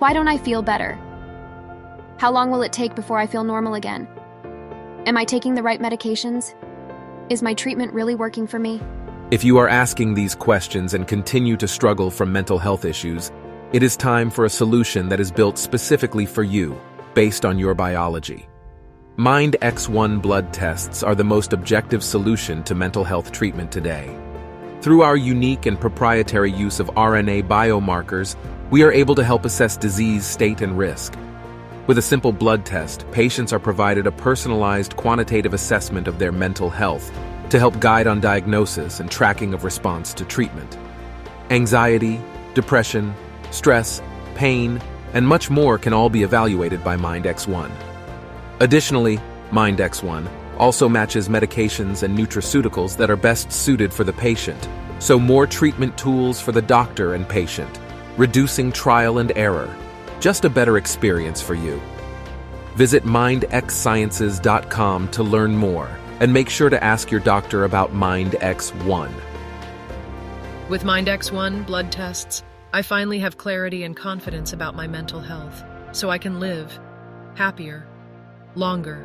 Why don't I feel better? How long will it take before I feel normal again? Am I taking the right medications? Is my treatment really working for me? If you are asking these questions and continue to struggle from mental health issues, it is time for a solution that is built specifically for you, based on your biology. MindX One blood tests are the most objective solution to mental health treatment today. Through our unique and proprietary use of RNA biomarkers, we are able to help assess disease state and risk. With a simple blood test, patients are provided a personalized quantitative assessment of their mental health to help guide on diagnosis and tracking of response to treatment. Anxiety, depression, stress, pain, and much more can all be evaluated by MindX One. Additionally, MindX One also matches medications and nutraceuticals that are best suited for the patient, so more treatment tools for the doctor and patient, reducing trial and error. Just a better experience for you. Visit mindxsciences.com to learn more and make sure to ask your doctor about MindX One. With MindX One blood tests, I finally have clarity and confidence about my mental health, so I can live happier, longer,